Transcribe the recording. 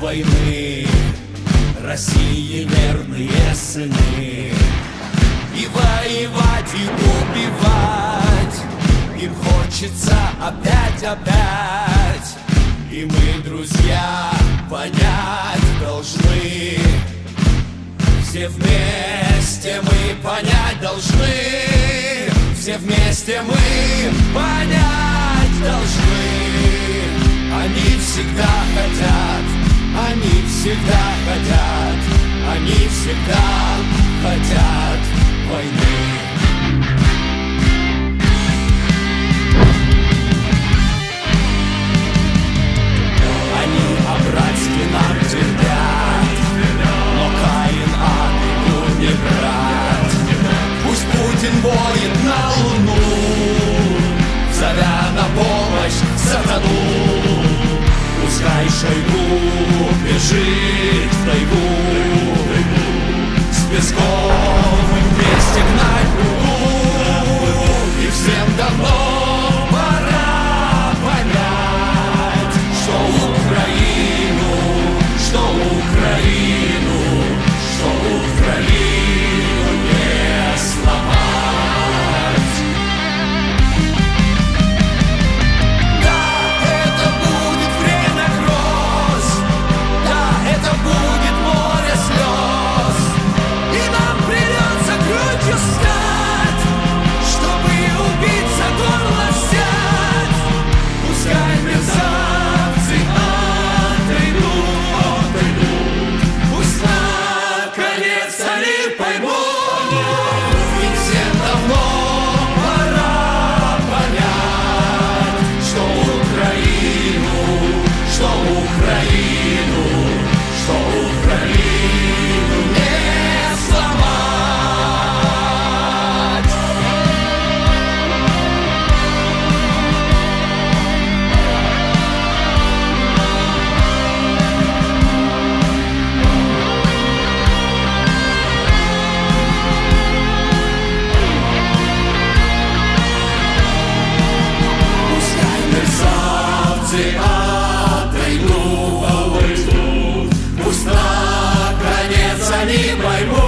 войны. России верные сыны. И воевать, и убивать. Им хочется опять, опять. И мы, друзья, понять должны. Все вместе мы понять должны. Все вместе мы понять должны. Они всегда хотят, всегда хотят Они всегда хотят войны. Они по-братски нам твердят Но Каин Абелю не брат. Пусть Путин воет на луну Зовя на помощь сатану Żyć w tej Z pieskowej in my woman.